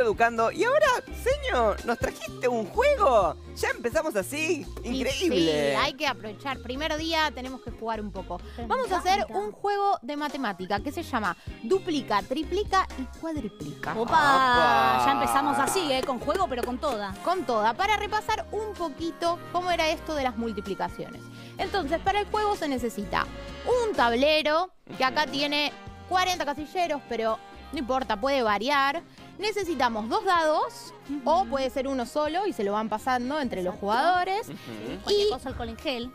educando. Y ahora, señor, ¿nos trajiste un juego? Ya empezamos así. Increíble. Sí, hay que aprovechar. Primer día tenemos que jugar un poco. Vamos a hacer un juego de matemática que se llama duplica, triplica y cuadriplica. Opa, Opa. ya empezamos así, ¿eh? Con juego, pero con toda. Con toda, para repasar un poquito cómo era esto de las multiplicaciones. Entonces, para el juego se necesita un tablero, que acá tiene 40 casilleros, pero no importa, puede variar. Necesitamos dos dados, o puede ser uno solo y se lo van pasando entre los jugadores. Ujú. Cualquier Y- cosa alcohol en gel.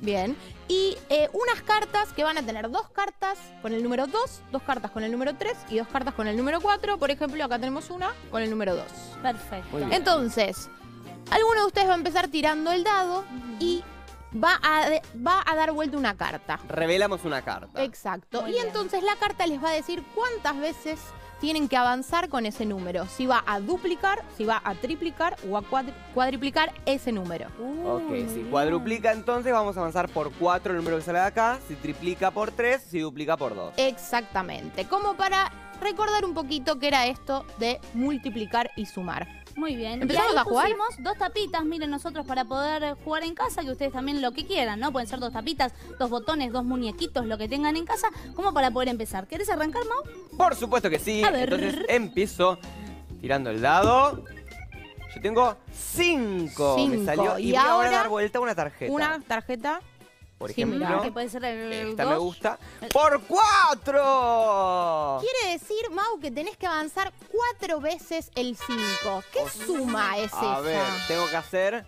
Bien. Y eh, unas cartas que van a tener dos cartas con el número 2, dos cartas con el número 3 y dos cartas con el número 4. Por ejemplo, acá tenemos una con el número 2. Perfecto. Entonces, alguno de ustedes va a empezar tirando el dado y va a, de- va a dar vuelta una carta. Revelamos una carta. Exacto. Muy y bien. entonces la carta les va a decir cuántas veces tienen que avanzar con ese número. Si va a duplicar, si va a triplicar o a cuadri- cuadriplicar ese número. Uh, Ok, si cuadruplica entonces vamos a avanzar por 4 el número que sale de acá, si triplica por 3, si duplica por 2. Exactamente. Como para recordar un poquito qué era esto de multiplicar y sumar. Muy bien. ¿Empezamos y ahí a jugar? pusimos dos tapitas, miren nosotros, para poder jugar en casa, que ustedes también lo que quieran, ¿no? Pueden ser dos tapitas, dos botones, dos muñequitos, lo que tengan en casa, como para poder empezar. ¿Querés arrancar, Mau? Por supuesto que sí. A ver. Entonces empiezo tirando el dado. Yo tengo 5. Me Cinco. salió. Y, Y voy ahora a dar vuelta una tarjeta. Una tarjeta. Por sí, ejemplo, mirá. Que puede ser el esta dos. me gusta. ¡Por 4! Quiere Mau, que tenés que avanzar cuatro veces el 5. ¿Qué suma es A esa? ver, tengo que hacer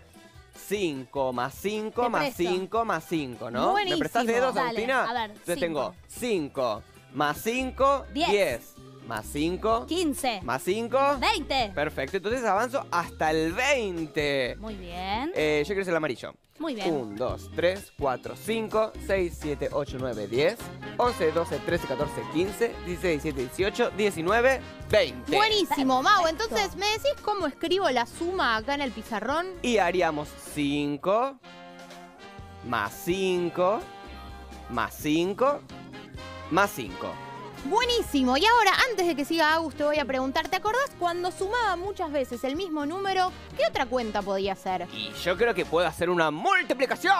5 más 5 Te más presto. 5 más 5, ¿no? Buenísimo. ¿Me prestás dedos, Dale, Agustina? a ver, Entonces cinco. tengo 5 más 5, Diez. 10. Más 5, 15. más 5. 20. Perfecto, entonces avanzo hasta el 20. Muy bien. Eh, yo quiero ser el amarillo. Muy bien. 1, 2, 3, 4, 5, 6, 7, 8, 9, 10, 11, 12, 13, 14, 15, 16, 17, 18, 19, 20. Buenísimo, Mau. Entonces, ¿me decís cómo escribo la suma acá en el pizarrón? Y haríamos 5, más 5, más 5, más 5. Buenísimo. Y ahora, antes de que siga Agus, te voy a preguntar, ¿te acordás cuando sumaba muchas veces el mismo número? ¿Qué otra cuenta podía ser? Y yo creo que puedo hacer una multiplicación.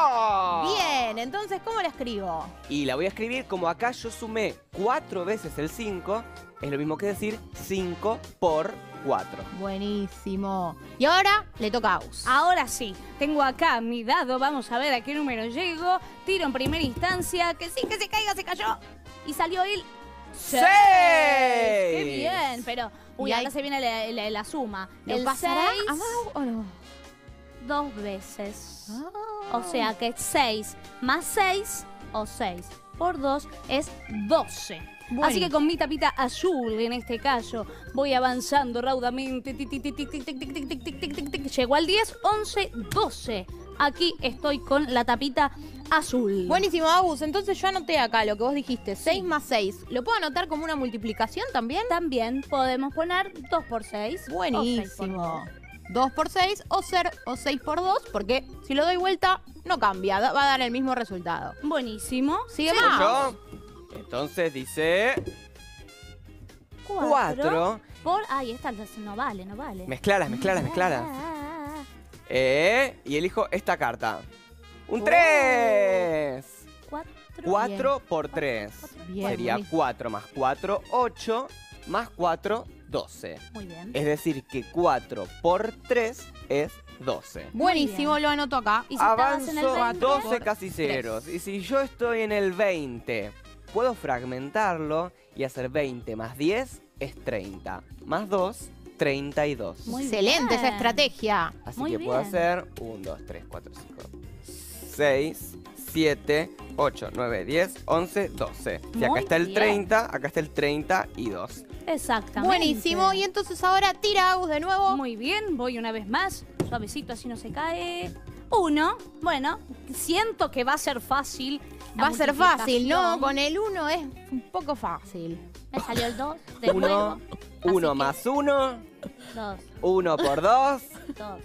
Bien, entonces, ¿cómo la escribo? Y la voy a escribir como acá yo sumé 4 veces el 5. Es lo mismo que decir 5 por 4. Buenísimo. Y ahora le toca a Agus. Ahora sí, tengo acá mi dado, vamos a ver a qué número llego. Tiro en primera instancia, que sí, que se caiga, se cayó. Y salió el 6. ¡Qué bien! Pero, uy, Y ahora hay- se viene la, la- la suma. ¿Lo el pasará 6 a Mau o no? dos veces. Ah. O sea que 6 más 6 o 6 por 2 es 12. Bueno. Así que con mi tapita azul en este caso voy avanzando raudamente. tic, tic, tic, tic, tic, tic, tic, tic, tic, tic, tic, tic, tic. Llego al 10, 11, 12. Aquí estoy con la tapita azul. Buenísimo, Agus. Entonces yo anoté acá lo que vos dijiste, 6 más 6. ¿Lo puedo anotar como una multiplicación también? También podemos poner 2 por 6. Buenísimo. 2 por 6 o, ser, o 6 por 2, porque si lo doy vuelta no cambia, va a dar el mismo resultado. Buenísimo. Sigue ¿Sigo más. yo? Entonces dice 4 4. por. Ay, esta no vale, no vale. Mezclalas, mezclalas, mezclalas. Eh, y elijo esta carta. Un Oh. 3. Cuatro. 4 por 3. Bien, Sería buenísimo. 4 más 4, 8. Más 4, 12. Muy bien. Es decir, que 4 por 3 es 12. Buenísimo, lo anoto acá. Y si Avanzo en el 20, 12 por casilleros. Y si yo estoy en el 20, puedo fragmentarlo y hacer 20 más 10 es 30. Más 2, 32. Muy Excelente esa bien. estrategia. Así Muy que puedo bien. hacer 1, 2, 3, 4, 5, 6, 7, 8, 9, 10, 11, 12. Si acá Muy está el bien. 30, acá está el 32. Exactamente. Buenísimo. Y entonces ahora tira Agus de nuevo. Muy bien, voy una vez más. Suavecito, así no se cae. Uno. Bueno, siento que va a ser fácil. la Va a ser fácil, ¿no? multiplicación. Con el 1 es un poco fácil. Me salió el 2. De 1, nuevo. 1 que- más 1, Dos. Uno por dos. Dos.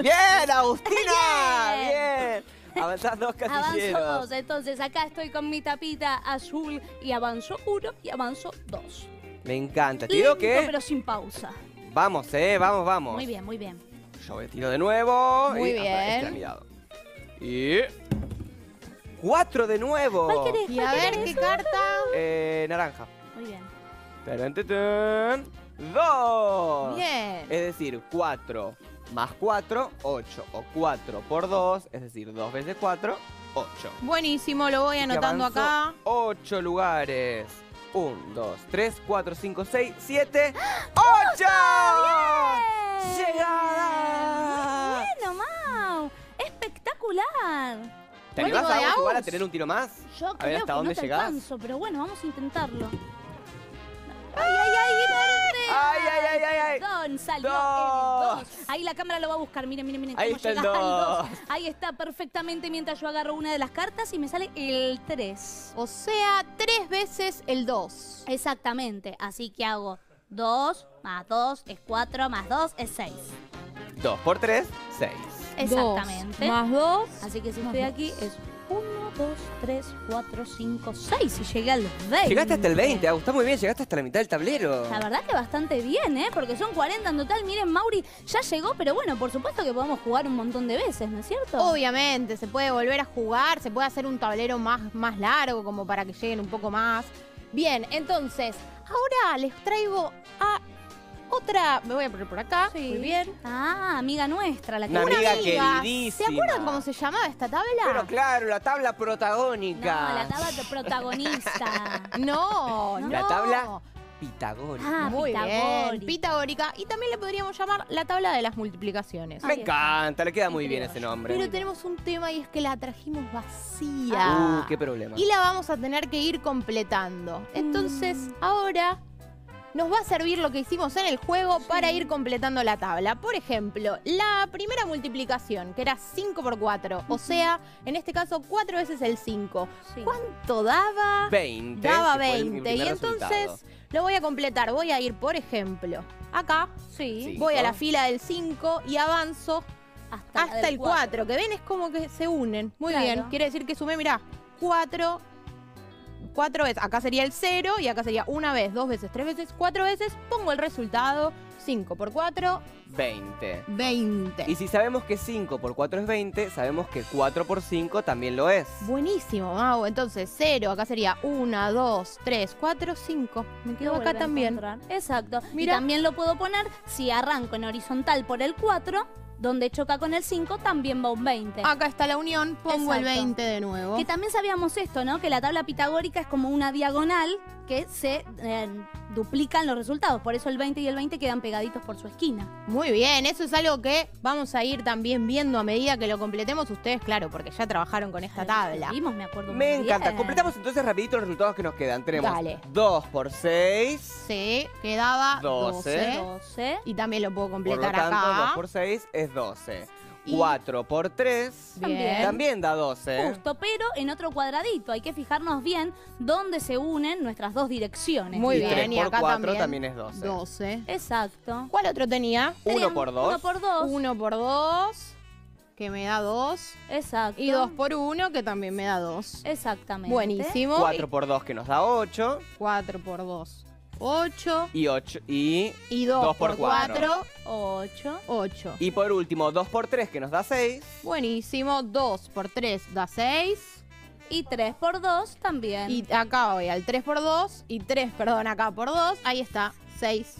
¡Bien, Agustina! ¡Bien! Bien. Avanzás dos casilleros. Avanzó dos. Entonces, acá estoy con mi tapita azul y avanzó uno y avanzo dos. Me encanta. Te digo que... pero sin pausa. Vamos, eh. Vamos, vamos. Muy bien, muy bien. Yo tiro de nuevo. Muy y este bien. Y... Cuatro de nuevo. ¿Cuál querés? ¿Cuál a ver, ¿qué carta? Eh, naranja. Muy bien. Tarantán. 2. Bien. Es decir, 4 más 4, 8. O 4 por 2, es decir, 2 veces 4, 8. Buenísimo, lo voy anotando acá. 8 lugares. 1, 2, 3, 4, 5, 6, 7, 8. ¡Llegada! Bueno, Mau. Espectacular. ¿Te animás a, jugar a tener un tiro más? Yo a ver creo hasta que dónde no te llegás. Alcanzo, pero bueno, vamos a intentarlo. Don, salió Dos. el 2. Ahí la cámara lo va a buscar. Miren, miren, miren. Ahí cómo está el llega dos. dos. Ahí está perfectamente mientras yo agarro una de las cartas y me sale el 3. O sea, tres veces el 2. Exactamente. Así que hago 2 más 2 es 4 más 2 es 6. 2 por 3, 6. Exactamente. Más 2. Así que si estoy dos. aquí es 1, 2, 3, 4, 5, 6 y llegué al 20. Llegaste hasta el 20, Agus, está muy bien, llegaste hasta la mitad del tablero. La verdad que bastante bien, ¿eh? Porque son 40 en total. Miren, Mauri ya llegó, pero bueno, por supuesto que podemos jugar un montón de veces, ¿no es cierto? Obviamente, se puede volver a jugar, se puede hacer un tablero más, más largo como para que lleguen un poco más. Bien, entonces, ahora les traigo a otra. Me voy a poner por acá. Sí. Muy bien. Ah, amiga nuestra, la que Una Una amiga amiga. queridísima. ¿Se acuerdan cómo se llamaba esta tabla? Pero claro, la tabla protagónica. No, la tabla de protagonista. No, no. La tabla pitagórica. Ah, Muy bien, pitagórica. pitagórica. Y también le podríamos llamar la tabla de las multiplicaciones. Me encanta, le queda muy bien ese nombre. Pero tenemos un tema y es que la trajimos vacía. Uh, qué problema. y la vamos a tener que ir completando. Entonces, Mm. ahora nos va a servir lo que hicimos en el juego para ir completando la tabla. Por ejemplo, la primera multiplicación, que era 5 por 4, o sea, en este caso 4 veces el 5. Sí. ¿Cuánto daba? 20. Daba que fue mi 20. Y entonces resultado. lo voy a completar. Voy a ir, por ejemplo, acá. Sí. Voy a la fila del 5 y avanzo Hasta, el 4, que ven es como que se unen. Muy Claro. bien, quiere decir que sumé, mirá, 4, 4 veces, acá sería el 0 y acá sería una vez, dos veces, tres veces, cuatro veces, pongo el resultado, 5 por 4, 20. 20. Y si sabemos que 5 por 4 es 20, sabemos que 4 por 5 también lo es. Buenísimo, Mau. Entonces, 0, acá sería 1, 2, 3, 4, 5. Me Lo quedo vuelve acá a también. Exacto. Mira. Y también lo puedo poner si arranco en horizontal por el 4, donde choca con el 5, también va un 20. Acá está la unión, pongo el Exacto. 20 de nuevo. Que también sabíamos esto, ¿no? Que la tabla pitagórica es como una diagonal que se eh, duplican los resultados. Por eso el 20 y el 20 quedan pegaditos por su esquina. Muy bien, eso es algo que vamos a ir también viendo a medida que lo completemos ustedes, claro, porque ya trabajaron con esta tabla. Vimos, me acuerdo Me muy encanta. bien. Completamos entonces rapidito los resultados que nos quedan. Tenemos Dale. 2 por 6. Sí, quedaba 12. 12. 12. Y también lo puedo Por lo completar tanto, 2 acá. por 6 es 12. Y- 4 por 3 Bien. también da 12. Justo, pero en otro cuadradito. Hay que fijarnos bien dónde se unen nuestras dos direcciones. Muy y bien, 3 y por acá 4 también, también es 12. 12. Exacto. ¿Cuál otro tenía? 1 por 2. 1 por 2. 1 por 2, que me da 2. Exacto. Y 2 por 1, que también me da 2. Exactamente. Buenísimo. 4 por 2 que nos da 8. 4 por 2, 8. Y 8. Y, Y 2 Dos por por cuatro. 4, 8. 8. y por último, 2 por 3 que nos da 6. Buenísimo. 2 por 3 da 6. Y 3 por 2 también. Y acá voy al 3 por 2. Y 3, perdón, acá por 2. Ahí está. 6.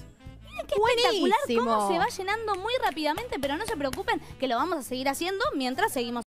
Qué espectacular Buenísimo. cómo se va llenando muy rápidamente, pero no se preocupen que lo vamos a seguir haciendo mientras seguimos